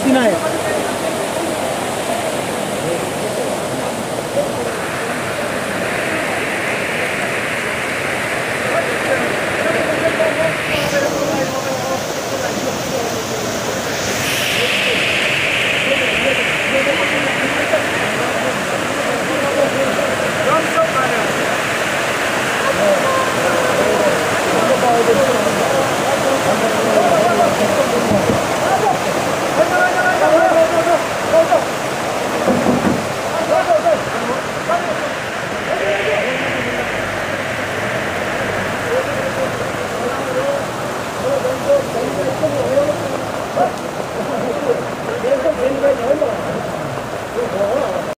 しない。